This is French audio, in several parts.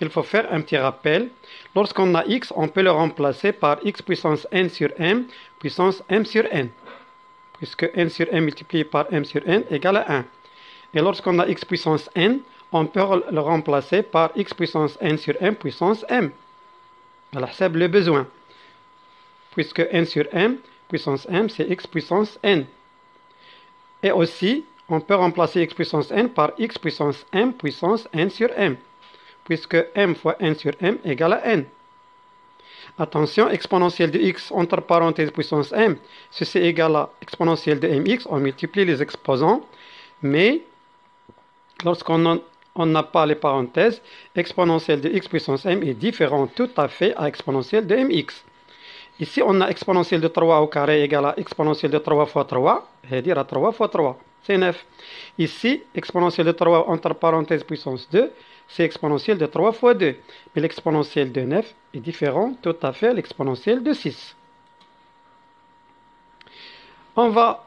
il faut faire un petit rappel. Lorsqu'on a x, on peut le remplacer par x puissance n sur m puissance m sur n. Puisque n sur m multiplié par m sur n égale à 1. Et lorsqu'on a x puissance n, on peut le remplacer par x puissance n sur m puissance m. Alors, c'est le besoin. Puisque n sur m puissance m, c'est x puissance n. Et aussi, on peut remplacer x puissance n par x puissance m puissance n sur m puisque m fois n sur m égale à n. Attention, exponentielle de x entre parenthèses puissance m, ceci égale à exponentielle de mx, on multiplie les exposants, mais lorsqu'on n'a pas les parenthèses, exponentielle de x puissance m est différent tout à fait à exponentielle de mx. Ici, on a exponentielle de 3 au carré égale à exponentielle de 3 fois 3, c'est-à-dire à 3 fois 3, c'est 9. Ici, exponentielle de 3 entre parenthèses puissance 2, c'est exponentielle de 3 fois 2. Mais l'exponentielle de 9 est différent tout à fait à l'exponentielle de 6. On va,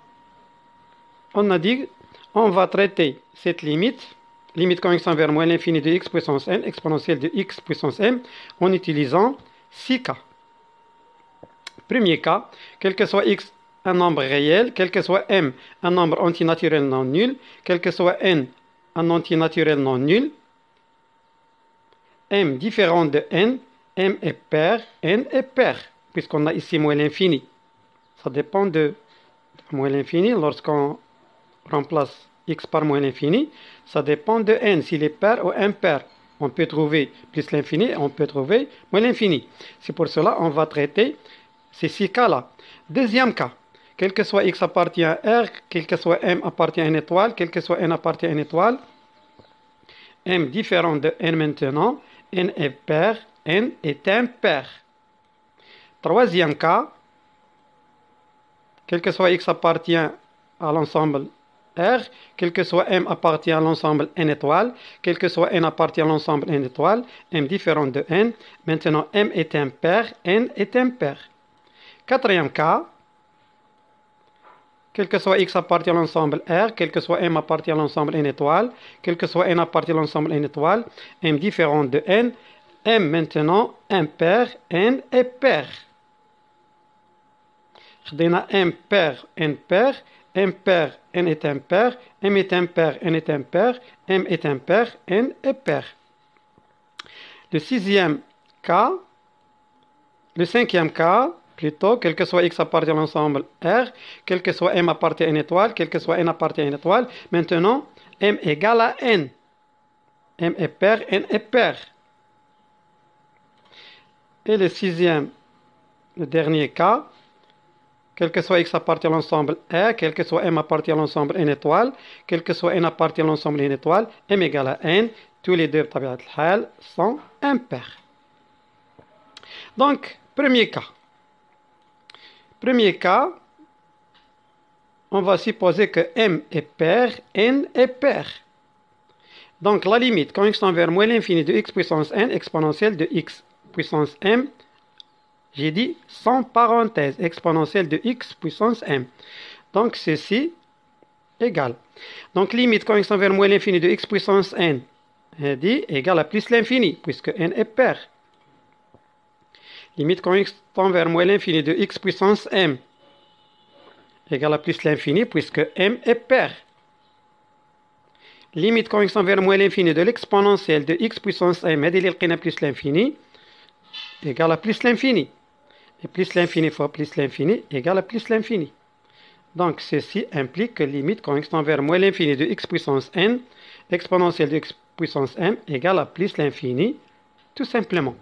on a dit, on va traiter cette limite, limite connexion vers moins l'infini de x puissance n, exponentielle de x puissance m, en utilisant 6 cas. Premier cas, quel que soit x un nombre réel, quel que soit m un nombre antinaturel non nul, quel que soit n un antinaturel non nul, m différent de n, m est pair, n est pair, puisqu'on a ici moins l'infini. Ça dépend de moins l'infini, lorsqu'on remplace x par moins l'infini, ça dépend de n, s'il est pair ou impair. On peut trouver plus l'infini, on peut trouver moins l'infini. C'est pour cela qu'on va traiter ces six cas-là. Deuxième cas, quel que soit x appartient à R, quel que soit m appartient à une étoile, quel que soit n appartient à une étoile, m différent de n maintenant, n est pair, n est impair. Troisième cas, quel que soit x appartient à l'ensemble R, quel que soit m appartient à l'ensemble n étoile, quel que soit n appartient à l'ensemble n étoile, m différent de n, maintenant m est impair, n est impair. Quatrième cas, quel que soit x appartient à l'ensemble R, quel que soit m appartient à l'ensemble n étoile, quel que soit n appartient à l'ensemble n étoile, m différent de n, m maintenant impair, n est pair. خدينا m pair, n pair, m pair, n est impair, m est impair, n est impair, m est impair, n est pair. Le sixième cas, le cinquième cas, plutôt, quel que soit x appartient à l'ensemble R, quel que soit m appartient à une étoile, quel que soit n appartient à une étoile, maintenant, m égale à n. m est pair, n est pair. Et le sixième, le dernier cas, quel que soit x appartient à l'ensemble R, quel que soit m appartient à l'ensemble n étoile, quel que soit n appartient à l'ensemble n étoile, m égale à n, tous les deux sont impairs. Donc, premier cas. Premier cas, on va supposer que m est pair, n est pair. Donc la limite, quand x tend vers moins l'infini de x puissance n exponentielle de x puissance m, j'ai dit sans parenthèse, exponentielle de x puissance m. Donc ceci égale. Donc limite quand x tend vers moins l'infini de x puissance n, j'ai dit égale à plus l'infini, puisque n est pair limite quand x tend vers moins l'infini de x puissance m égale à plus l'infini puisque m est pair. Limite quand x tend vers moins l'infini de l'exponentielle de x puissance m et plus l'infini égale à plus l'infini. Et plus l'infini fois plus l'infini égale à plus l'infini. Donc ceci implique que limite quand x tend vers moins l'infini de x puissance n exponentielle de x puissance m égale à plus l'infini tout simplement.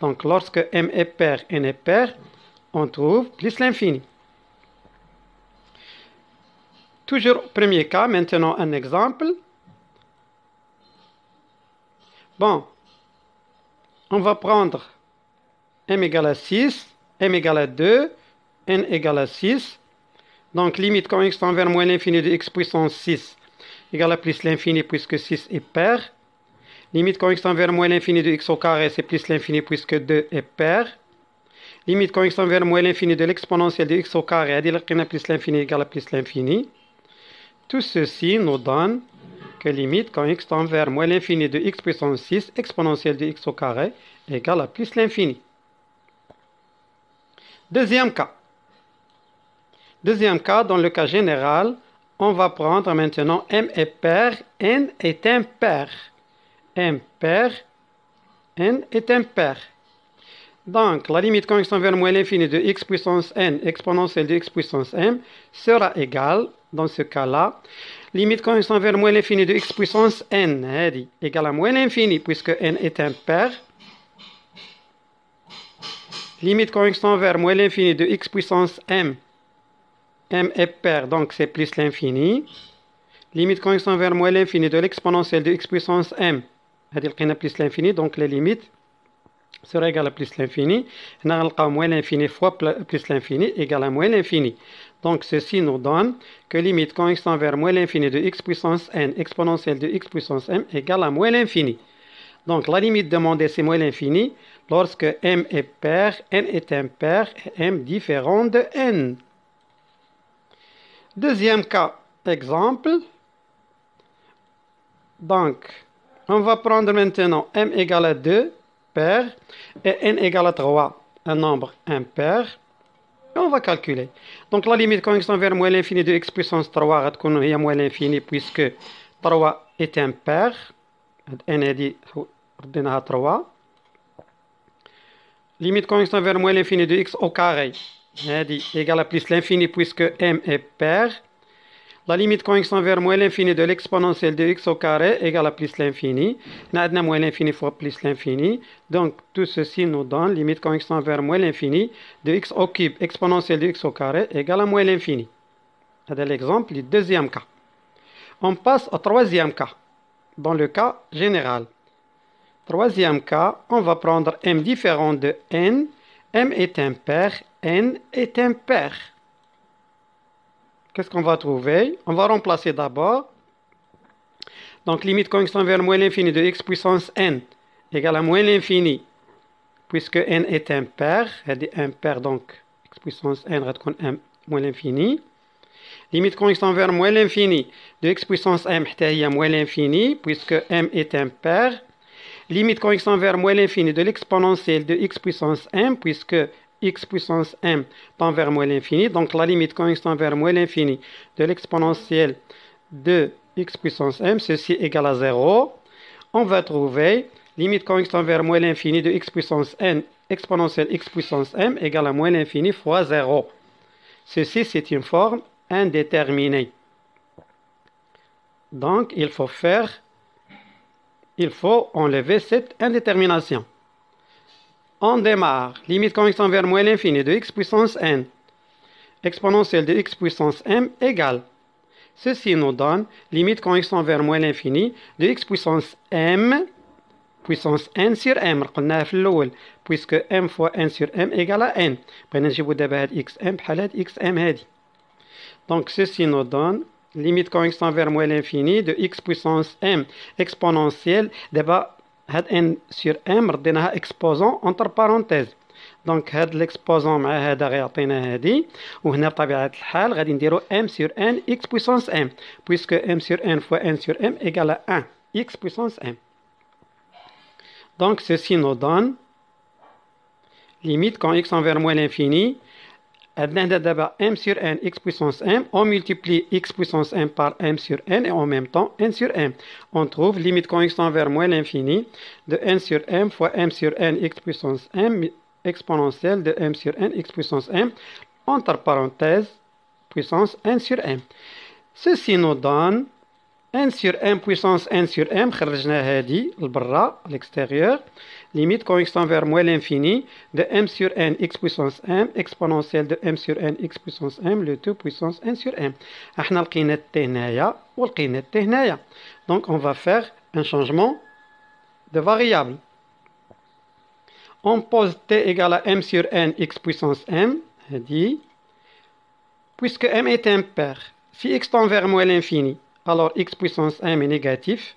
Donc, lorsque m est pair, n est pair, on trouve plus l'infini. Toujours premier cas, maintenant un exemple. Bon, on va prendre m égale à 6, m égale à 2, n égale à 6. Donc limite quand x tend vers moins l'infini de x puissance 6 égale à plus l'infini puisque 6 est pair. Limite quand x tend vers moins l'infini de x au carré, c'est plus l'infini puisque 2 est pair. Limite quand x tend vers moins l'infini de l'exponentielle de x au carré, à plus l'infini égale à plus l'infini. Tout ceci nous donne que limite quand x tend vers moins l'infini de x puissance 6 exponentielle de x au carré égale à plus l'infini. Deuxième cas. Deuxième cas, dans le cas général, on va prendre maintenant m est pair, n est impair. M pair, n est impair. Donc, la limite quand vers moins l'infini de x puissance n exponentielle de x puissance m sera égale, dans ce cas-là, limite quand vers moins l'infini de x puissance n égale à moins l'infini puisque n est impair. Limite quand vers moins l'infini de x puissance m m est pair, donc c'est plus l'infini. Limite quand vers moins l'infini de l'exponentielle de x puissance m, c'est-à-dire plus l'infini, donc les limites sera égale à plus l'infini. On a moins l'infini fois plus l'infini égale à moins l'infini. Donc ceci nous donne que limite quand x tend vers moins l'infini de x puissance n exponentielle de x puissance m égale à moins l'infini. Donc la limite demandée c'est moins l'infini lorsque m est pair, n est impair et m différent de n. Deuxième cas, exemple. Donc, on va prendre maintenant m égale à 2, pair, et n égale à 3, un nombre impair. Et on va calculer. Donc, la limite quand vers moins l'infini de x puissance 3, il y a moins l'infini puisque 3 est impair. n est dit, 3. Limite quand vers moins l'infini de x au carré égale à plus l'infini puisque m est pair. La limite tend vers moins l'infini de l'exponentielle de x au carré égale à plus l'infini. Nous moins l'infini fois plus l'infini. Donc tout ceci nous donne limite tend vers moins l'infini de x au cube exponentielle de x au carré égale à moins l'infini. C'est l'exemple du deuxième cas. On passe au troisième cas, dans le cas général. Troisième cas, on va prendre m différent de n. m est impair n est impair. Qu'est-ce qu'on va trouver? On va remplacer d'abord. Donc, limite tend vers moins l'infini de x puissance n égale à moins l'infini, puisque n est impair, elle est impair, donc x puissance n m moins l'infini. Limite tend vers moins l'infini de x puissance m, à moins l'infini, puisque m est impair. Limite tend vers moins l'infini de l'exponentielle de x puissance m, puisque x puissance m tend vers moins l'infini. Donc la limite quand x tend vers moins l'infini de l'exponentielle de x puissance m, ceci égale à 0. On va trouver limite quand x tend vers moins l'infini de x puissance n exponentielle x puissance m égale à moins l'infini fois 0. Ceci, c'est une forme indéterminée. Donc, il faut faire, il faut enlever cette indétermination. On démarre. Limite quand x tend vers moins l'infini de x puissance n. Exponentielle de x puissance m égale. Ceci nous donne limite quand x tend vers moins l'infini de x puissance m puissance n sur m. قلناها في الأول puisque m fois n sur m égale à n. بغينا نجيبو دابا هاد x m بحال هاد x m هادي. Donc ceci nous donne limite quand x tend vers moins l'infini de x puissance m exponentielle d'abord هاد ان سور ام رديناها اكسبوزون انتر بارونتيز دونك هاد ليكسبوزون مع هذا غيعطينا هادي وهنا بطبيعه الحال غادي نديرو ام سور ان اكس بويسونس ام بويسكو ام سور ان فوا ان سور ام ايكال 1 اكس بويسونس ام Donc ceci nous donne limite quand x envers moins l'infini d'abord m sur n x puissance m, on multiplie x puissance m par m sur n et en même temps n sur m. On trouve limite quand x tend vers moins l'infini de n sur m fois m sur n x puissance m exponentielle de m sur n x puissance m entre parenthèses puissance n sur m. Ceci nous donne n sur m puissance n sur m خرجنا هذه لبرا à l'extérieur limite quand x tend vers moins l'infini de m sur n x puissance m exponentielle de m sur n x puissance m le tout puissance n sur m احنا لقينا الت هنايا ولقينا الت هنايا donc on va faire un changement de variable on pose t égale à m sur n x puissance m هذه puisque m est impair, si x tend vers moins l'infini, alors x puissance m est négatif.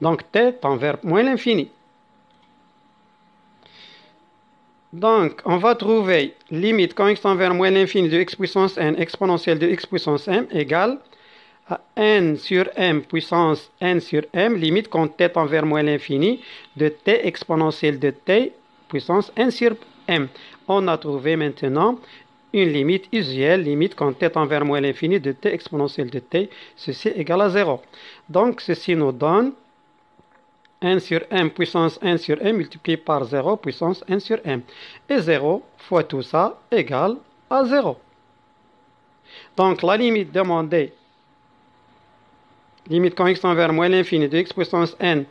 donc t tend vers moins l'infini. Donc, on va trouver limite quand x tend vers moins l'infini de x puissance n exponentielle de x puissance m égale à n sur m puissance n sur m, limite quand t tend vers moins l'infini de t exponentielle de t puissance n sur m. On a trouvé maintenant une limite usuelle, limite quand t tend vers moins l'infini de t exponentielle de t, ceci égale à 0. Donc, ceci nous donne n sur m puissance n sur m multiplié par 0 puissance n sur m. Et 0 fois tout ça égale à 0. Donc la limite demandée, limite quand x tend vers moins l'infini de x puissance n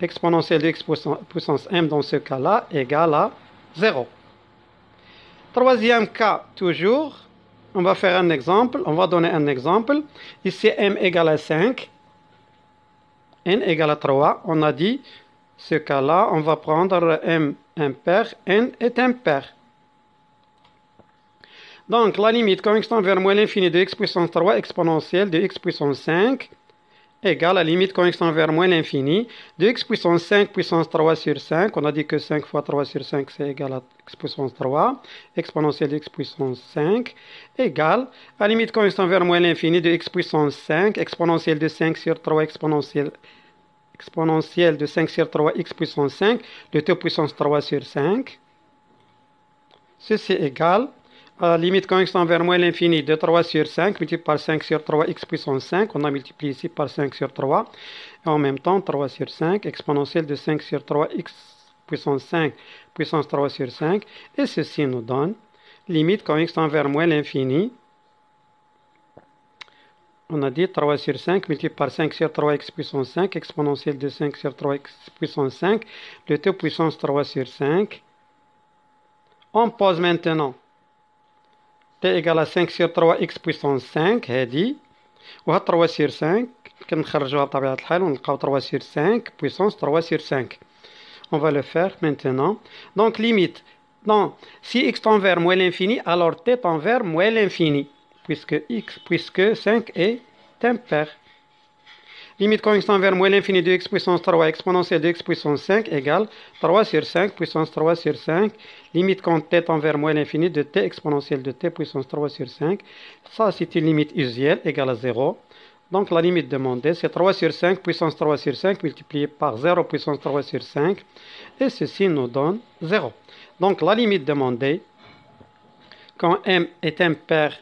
exponentielle de x puissance m dans ce cas-là égale à 0. Troisième cas, toujours, on va faire un exemple, on va donner un exemple. Ici m égale à 5 n égale à 3, on a dit, ce cas-là, on va prendre m impair, n est impair. Donc, la limite tend vers moins l'infini de x puissance 3 exponentielle de x puissance 5 égale à la limite tend vers moins l'infini de x puissance 5 puissance 3 sur 5. On a dit que 5 fois 3 sur 5, c'est égal à x puissance 3, exponentielle de x puissance 5, égale à la limite tend vers moins l'infini de x puissance 5, exponentielle de 5 sur 3, exponentielle exponentielle de 5 sur 3 x puissance 5, de t puissance 3 sur 5. Ceci est égal à la limite quand x vers moins l'infini de 3 sur 5 multiplié par 5 sur 3 x puissance 5. On a multiplié ici par 5 sur 3. Et en même temps, 3 sur 5 exponentielle de 5 sur 3 x puissance 5 puissance 3 sur 5. Et ceci nous donne limite quand x vers moins l'infini on a dit 3 sur 5 multiplié par 5 sur 3x puissance 5, exponentielle de 5 sur 3x puissance 5, le t puissance 3 sur 5. On pose maintenant t égale à 5 sur 3x puissance 5 هذه وها 3 sur 5 كنخرجوها بطبيعة الحال ونلقاو 3 sur 5 puissance 3 sur 5 on va le faire maintenant donc limite non si x tend vers moins l'infini alors t tend vers moins l'infini puisque x, puisque 5 est impair. Limite tend vers moins l'infini de x puissance 3 exponentielle de x puissance 5 égale 3 sur 5 puissance 3 sur 5. Limite quand t tend vers moins l'infini de t exponentielle de t puissance 3 sur 5. Ça, c'est une limite usuelle égale à 0. Donc la limite demandée, c'est 3 sur 5 puissance 3 sur 5 multiplié par 0 puissance 3 sur 5. Et ceci nous donne 0. Donc la limite demandée, quand m est impair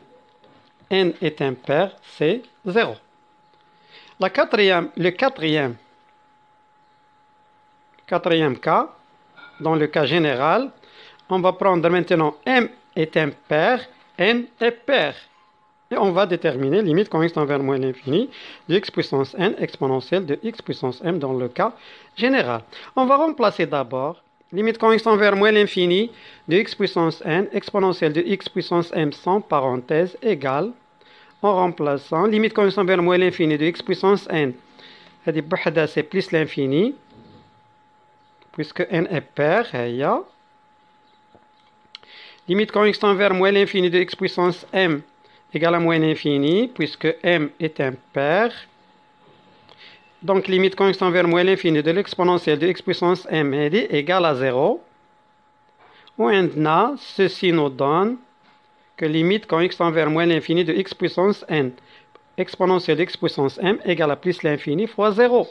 n est impair, c'est 0. La quatrième, le quatrième, quatrième cas, dans le cas général, on va prendre maintenant m est impair, n est pair. Et on va déterminer limite quand x tend vers moins l'infini de x puissance n exponentielle de x puissance m dans le cas général. On va remplacer d'abord limite quand vers moins l'infini de x puissance n exponentielle de x puissance m sans parenthèse égale en remplaçant limite quand vers moins l'infini de x puissance n. C'est plus l'infini puisque n est pair limite quand x tend vers moins l'infini de x puissance m égale à moins l'infini puisque m est impair donc limite tend vers moins l'infini de l'exponentielle de x puissance m est égale à 0 maintenant ceci nous donne que limite quand x vers moins l'infini de x puissance n exponentielle de x puissance m égale à plus l'infini fois 0.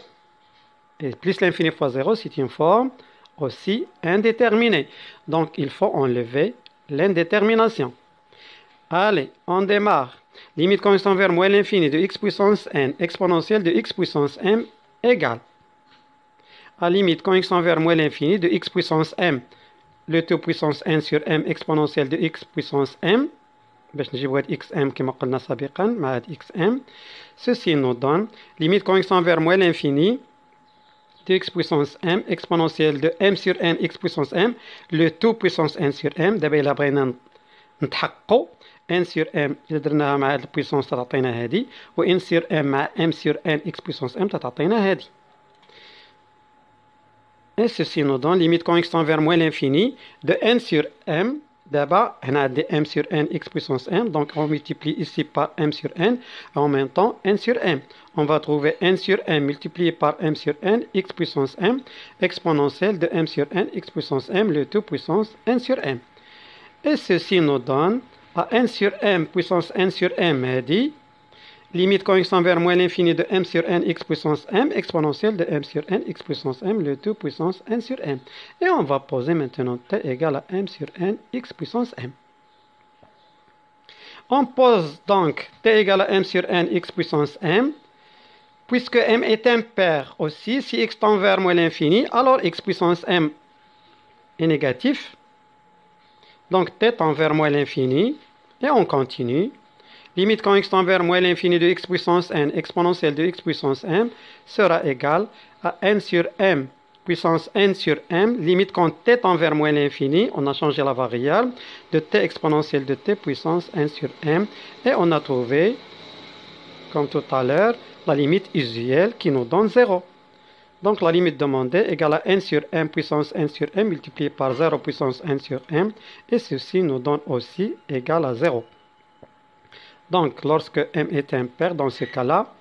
Et plus l'infini fois 0, c'est une forme aussi indéterminée. Donc, il faut enlever l'indétermination. Allez, on démarre. Limite quand x tend vers moins l'infini de x puissance n exponentielle de x puissance m égale à limite quand x tend vers moins l'infini de x puissance m le tout puissance n sur m exponentielle de x puissance m باش نجيبو هاد xm كما قلنا سابقا مع هاد xm ceci nous donne limite quand x tend vers moins l'infini de x puissance m exponentielle de m sur n x puissance m le tout puissance n sur m دابا الا بغينا نتحققوا n sur m الا درناها مع هاد البويسونس تعطينا هادي و n sur m مع m sur n x puissance m تعطينا هادي Et ceci nous donne limite quand x tend vers moins l'infini de n sur m D'abord, on a des m sur n x puissance m, donc on multiplie ici par m sur n, en même temps n sur m. On va trouver n sur m multiplié par m sur n, x puissance m, exponentielle de m sur n, x puissance m, le tout puissance n sur m. Et ceci nous donne à n sur m puissance n sur m dit limite connexion vers moins l'infini de m sur n x puissance m exponentielle de m sur n x puissance m le tout puissance n sur m. Et on va poser maintenant t égale à m sur n x puissance m. On pose donc t égale à m sur n x puissance m. Puisque m est impair aussi, si x tend vers moins l'infini, alors x puissance m est négatif. Donc t tend vers moins l'infini. Et on continue. Limite quand x tend vers moins l'infini de x puissance n exponentielle de x puissance m sera égale à n sur m puissance n sur m, limite quand t tend vers moins l'infini, on a changé la variable, de t exponentielle de t puissance n sur m, et on a trouvé, comme tout à l'heure, la limite usuelle qui nous donne 0. Donc la limite demandée égale à n sur m puissance n sur m multiplié par 0 puissance n sur m, et ceci nous donne aussi égal à 0. Donc, lorsque m est impair, dans ce cas-là,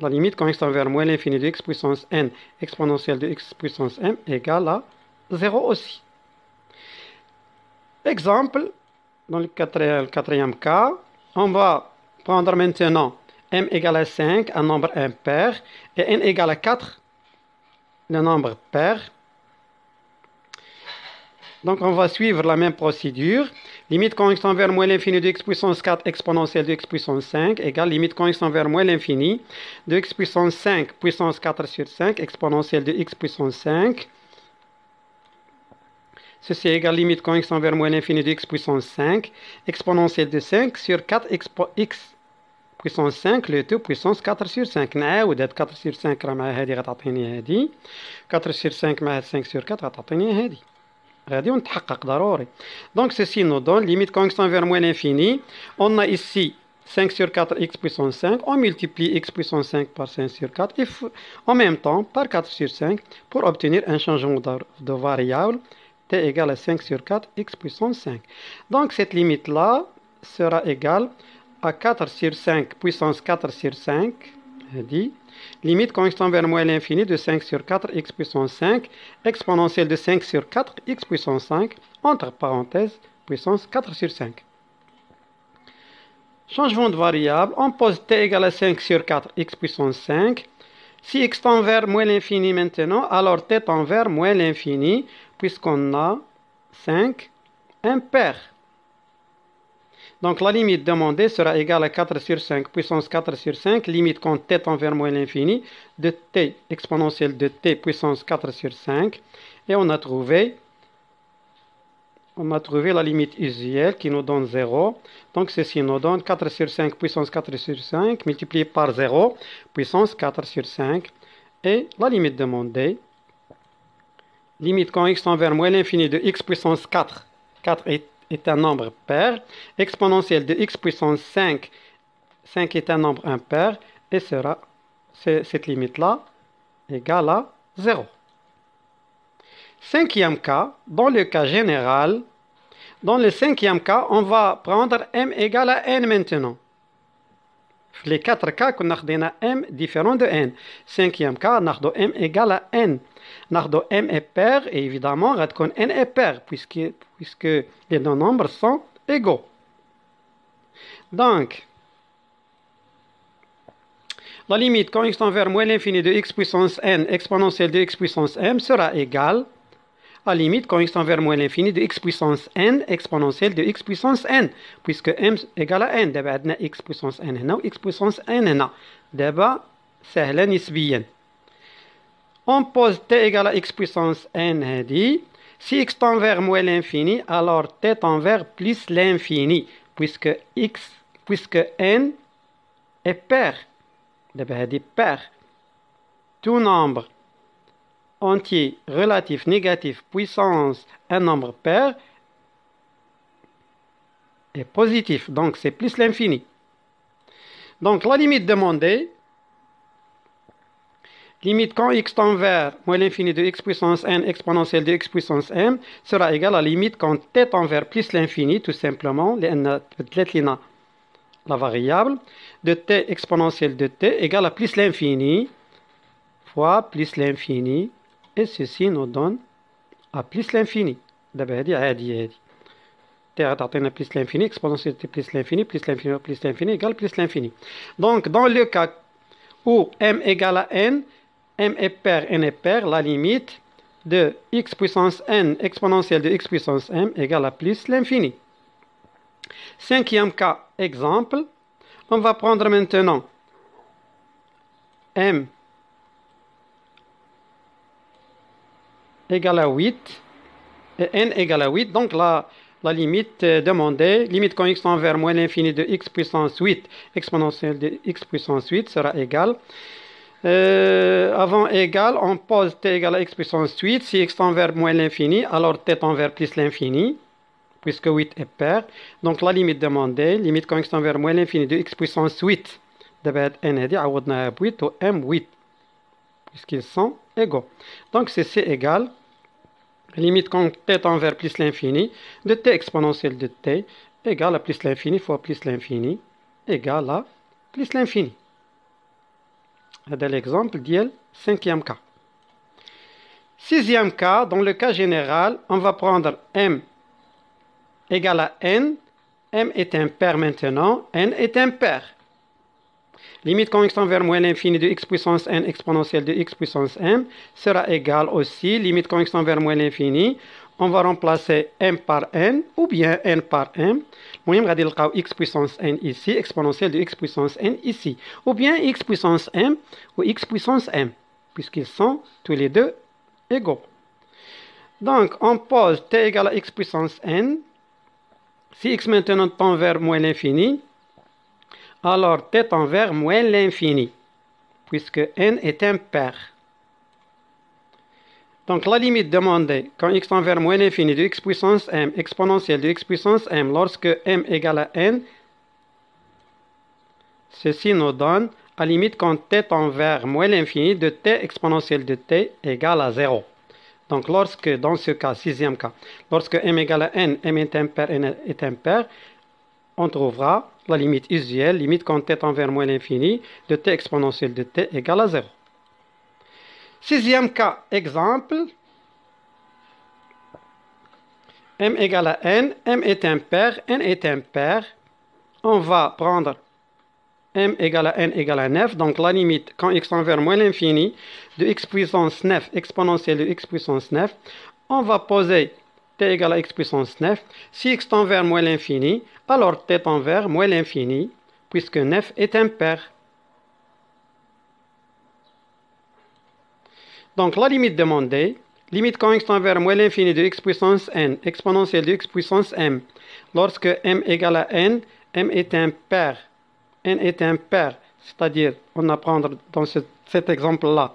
la limite quand x vers moins l'infini de x puissance n exponentielle de x puissance m égale à 0 aussi. Exemple, dans le quatrième, cas, on va prendre maintenant m égale à 5, un nombre impair, et n égale à 4, le nombre pair. Donc on va suivre la même procédure. Limite tend vers moins l'infini de x puissance 4 exponentielle de x puissance 5 égale limite tend vers moins l'infini de x puissance 5 puissance 4 sur 5 exponentielle de x puissance 5. Ceci égale limite tend vers moins l'infini de x puissance 5 exponentielle de 5 sur 4 x puissance 5 le tout puissance 4 sur 5 نعاود 4 sur 5 راه مع هذه غتعطيني هذه 4 sur 5 مع 5 sur 4 غتعطيني هذه غادي ونتحقق ضروري دونك سيسي نو دون ليميت كونكستون فير موان انفيني اون ايسي 5 sur 4 x puissance 5, on multiplie x puissance 5 par 5 sur 4 et en même temps par 4 sur 5 pour obtenir un changement de, de variable t égale à 5 sur 4 x puissance 5. Donc cette limite-là sera égale à 4 sur 5 puissance 4 sur 5, dit limite constant vers moins l'infini de 5 sur 4 x puissance 5, exponentielle de 5 sur 4 x puissance 5, entre parenthèses, puissance 4 sur 5. Changement de variable, on pose t égale à 5 sur 4 x puissance 5. Si x tend vers moins l'infini maintenant, alors t tend vers moins l'infini, puisqu'on a 5 impair. Donc la limite demandée sera égale à 4 sur 5 puissance 4 sur 5, limite quand t tend vers moins l'infini, de t exponentielle de t puissance 4 sur 5. Et on a trouvé, on a trouvé la limite usuelle qui nous donne 0. Donc ceci nous donne 4 sur 5 puissance 4 sur 5 multiplié par 0 puissance 4 sur 5. Et la limite demandée, limite quand x tend vers moins l'infini de x puissance 4, 4 est est un nombre pair, exponentielle de x puissance 5, 5 est un nombre impair, et sera cette limite-là égale à 0. Cinquième cas, dans le cas général, dans le cinquième cas, on va prendre m égale à n maintenant. Les quatre cas, on a m différent de n. Cinquième cas, on a m égale à n. Nardo m est pair, et évidemment, Radcon n est pair, puisque, puisque les deux nombres sont égaux. Donc, la limite quand x tend vers moins l'infini de x puissance n exponentielle de x puissance m sera égale la limite quand x tend vers moins l'infini de x puissance n exponentielle de x puissance n, puisque m égale à n. d'abord x puissance n هنا x puissance n هنا. دابا سهلة نسبيا. On pose t égale à x puissance n dit, si x tend vers moins l'infini, alors t tend vers plus l'infini, puisque x, puisque n est pair. D'abord, dit pair. Tout nombre entier, relatif, négatif, puissance, un nombre pair est positif, donc c'est plus l'infini. Donc la limite demandée limite quand x tend vers moins l'infini de x puissance n exponentielle de x puissance m sera égale à la limite quand t tend vers plus l'infini, tout simplement, la variable, de t exponentielle de t égale à plus l'infini fois plus l'infini, et ceci nous donne à plus l'infini. D'abord, هذه t تعطينا plus l'infini, exponentielle de plus l'infini, plus l'infini, plus l'infini égale plus l'infini. Donc, dans le cas où m égale à n, m est pair, n est pair, la limite de x puissance n exponentielle de x puissance m égale à plus l'infini. Cinquième cas, exemple, on va prendre maintenant m égale à 8 et n égale à 8. Donc la, la limite demandée, limite quand x tend vers moins l'infini de x puissance 8 exponentielle de x puissance 8 sera égale euh, avant égal, on pose t égale à x puissance 8. Si x tend vers moins l'infini, alors t tend vers plus l'infini, puisque 8 est pair. Donc la limite demandée, limite quand x tend vers moins l'infini de x puissance 8, دابا n هذه عوضناها ب 8 و m 8 puisqu'ils sont égaux. Donc c'est c égale limite quand t tend plus l'infini de t exponentielle de t égale à plus l'infini fois plus l'infini égale à plus l'infini. C'est l'exemple le cinquième cas. Sixième cas, dans le cas général, on va prendre m égale à n. m est un pair maintenant, n est un pair. Limite convexe vers moins l'infini de x puissance n exponentielle de x puissance m sera égale aussi limite convexe vers moins l'infini. On va remplacer m par n ou bien n par m. Nous allons x puissance n ici, exponentielle de x puissance n ici. Ou bien x puissance m ou x puissance m, puisqu'ils sont tous les deux égaux. Donc, on pose t égale à x puissance n. Si x maintenant tend vers moins l'infini, alors t tend vers moins l'infini puisque n est un pair. Donc la limite demandée quand x tend vers moins l'infini de x puissance m exponentielle de x puissance m lorsque m égale à n, ceci nous donne à limite quand t tend vers moins l'infini de t exponentielle de t égale à 0. Donc lorsque, dans ce cas, sixième cas, lorsque m égale à n, m est impair, n est impair, on trouvera la limite usuelle, limite quand t tend vers moins l'infini de t exponentielle de t égale à 0. Sixième cas, exemple. m égale à n, m est impair, n est impair. On va prendre m égale à n égale à 9, donc la limite quand x tend vers moins l'infini de x puissance 9 exponentielle de x puissance 9, on va poser égale à x puissance 9. Si x tend vers moins l'infini, alors t tend vers moins l'infini, puisque 9 est impair. Donc la limite demandée, limite quand x tend vers moins l'infini de x puissance n, exponentielle de x puissance m, lorsque m égale à n, m est un pair, n est un pair, c'est-à-dire, on va prendre dans cet exemple-là,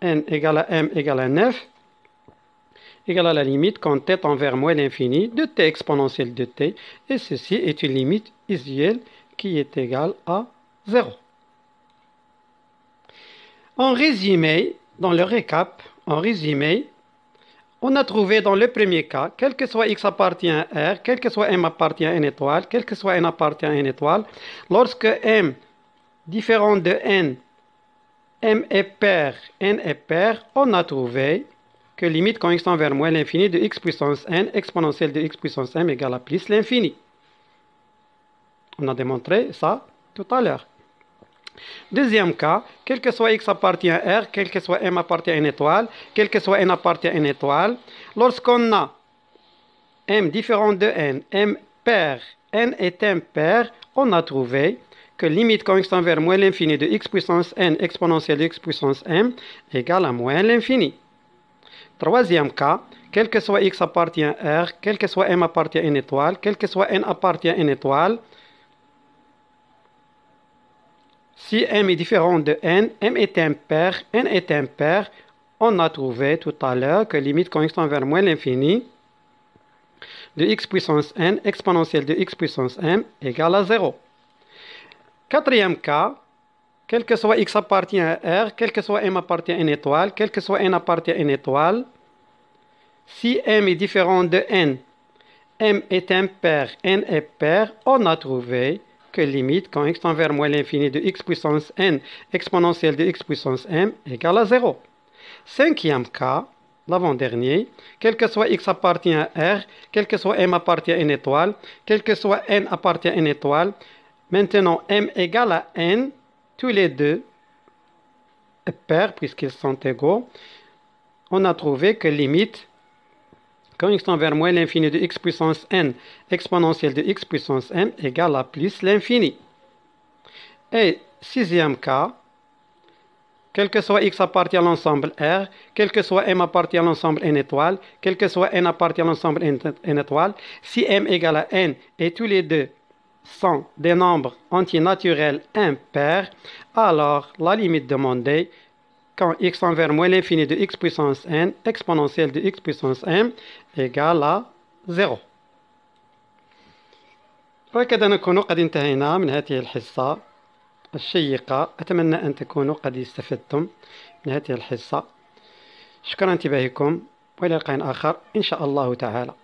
n égale à m égale à 9, égale à la limite quand t tend vers moins l'infini de t exponentielle de t, et ceci est une limite usuelle qui est égale à 0. En résumé, dans le récap, en résumé, on a trouvé dans le premier cas, quel que soit x appartient à R, quel que soit m appartient à n étoile, quel que soit n appartient à n étoile, lorsque m différent de n, m est pair, n est pair, on a trouvé que limite quand vers moins l'infini de x puissance n exponentielle de x puissance m égale à plus l'infini. On a démontré ça tout à l'heure. Deuxième cas, quel que soit x appartient à R, quel que soit m appartient à une étoile, quel que soit n appartient à une étoile, lorsqu'on a m différent de n, m pair, n est impair, on a trouvé que limite quand vers moins l'infini de x puissance n exponentielle de x puissance m égale à moins l'infini. Troisième cas, quel que soit x appartient à R, quel que soit m appartient à une étoile, quel que soit n appartient à une étoile, Si m est différent de n, m est impair, n est impair, on a trouvé tout à l'heure que limite quand x tend vers moins l'infini de x puissance n exponentielle de x puissance m égale à 0. Quatrième cas, quel que soit x appartient à R, quel que soit m appartient à une étoile, quel que soit n appartient à une étoile, si m est différent de n, m est impair, n est pair, on a trouvé que limite quand x tend vers moins l'infini de x puissance n exponentielle de x puissance m égale à 0. Cinquième cas, l'avant-dernier, quel que soit x appartient à R, quel que soit m appartient à une étoile, quel que soit n appartient à une étoile, maintenant m égale à n, tous les deux pairs puisqu'ils sont égaux, on a trouvé que limite, quand x tend vers moins l'infini de x puissance n exponentielle de x puissance m égale à plus l'infini. Et sixième cas, quel que soit x appartient à l'ensemble R, quel que soit m appartient à l'ensemble n étoile, quel que soit n appartient à l'ensemble n étoile, si m égale à n et tous les deux sont des nombres antinaturels impairs, alors la limite demandée quand x tend vers moins l'infini de x puissance n exponentielle de x puissance m égale à 0. وهكذا نكون قد انتهينا من هذه الحصة الشيقة. أتمنى أن تكونوا قد استفدتم من هذه الحصة. شكرا انتباهكم وإلى لقاء آخر إن شاء الله تعالى.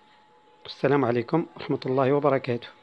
السلام عليكم ورحمة الله وبركاته.